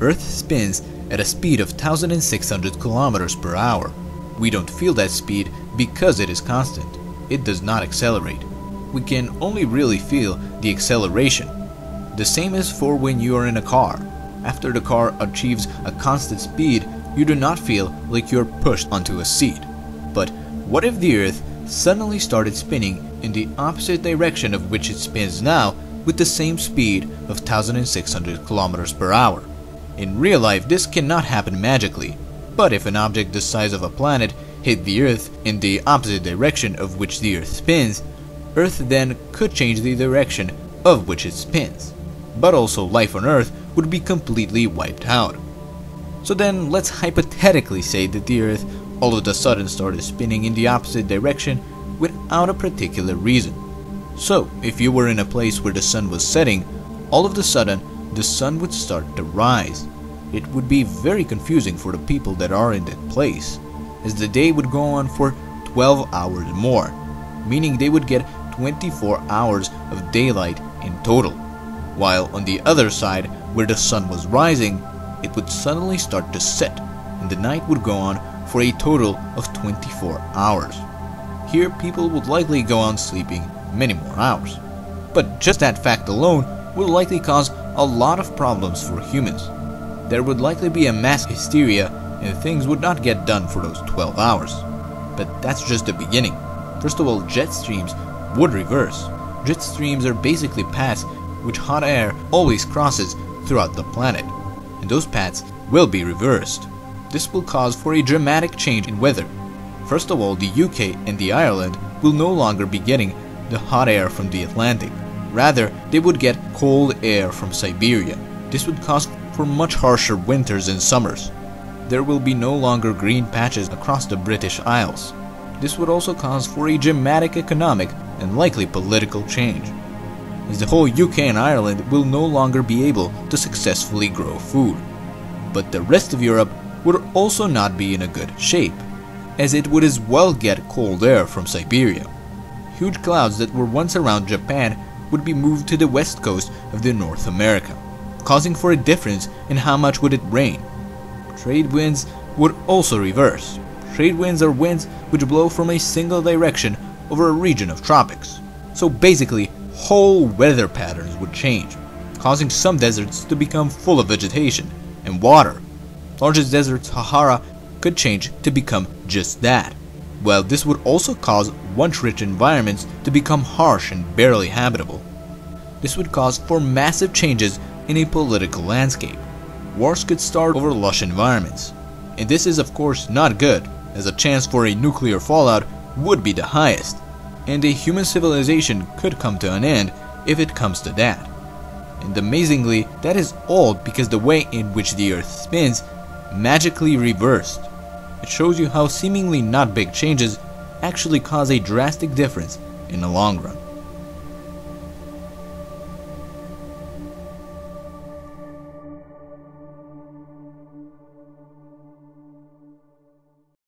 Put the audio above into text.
Earth spins at a speed of 1600 kilometers per hour. We don't feel that speed because it is constant. It does not accelerate. We can only really feel the acceleration. The same is for when you are in a car. After the car achieves a constant speed, you do not feel like you're pushed onto a seat. But what if the Earth suddenly started spinning in the opposite direction of which it spins now with the same speed of 1600 kilometers per hour? In real life, this cannot happen magically, but if an object the size of a planet hit the Earth in the opposite direction of which the Earth spins, Earth then could change the direction of which it spins. But also life on Earth would be completely wiped out. So then let's hypothetically say that the Earth all of a sudden started spinning in the opposite direction without a particular reason. So, if you were in a place where the sun was setting, all of a sudden the sun would start to rise. It would be very confusing for the people that are in that place, as the day would go on for 12 hours more, meaning they would get 24 hours of daylight in total. While on the other side, where the sun was rising, it would suddenly start to set, and the night would go on for a total of 24 hours. Here, people would likely go on sleeping many more hours. But just that fact alone will likely cause a lot of problems for humans. There would likely be a mass hysteria and things would not get done for those 12 hours. But that's just the beginning. First of all, jet streams would reverse. Jet streams are basically paths which hot air always crosses throughout the planet, and those paths will be reversed. This will cause for a dramatic change in weather. First of all, the UK and the Ireland will no longer be getting the hot air from the Atlantic. Rather, they would get cold air from Siberia. This would cause for much harsher winters and summers. There will be no longer green patches across the British Isles. This would also cause for a dramatic economic and likely political change, as the whole UK and Ireland will no longer be able to successfully grow food. But the rest of Europe would also not be in a good shape, as it would as well get cold air from Siberia. Huge clouds that were once around Japan would be moved to the west coast of the North America, causing for a difference in how much would it rain. Trade winds would also reverse. Trade winds are winds which blow from a single direction over a region of tropics. So basically, whole weather patterns would change, causing some deserts to become full of vegetation and water. Largest desert Sahara could change to become just that. Well, this would also cause once rich environments to become harsh and barely habitable. This would cause for massive changes in a political landscape. Wars could start over lush environments. And this is of course not good, as a chance for a nuclear fallout would be the highest, and a human civilization could come to an end if it comes to that. And amazingly, that is all because the way in which the earth spins magically reversed. It shows you how seemingly not big changes actually cause a drastic difference in the long run.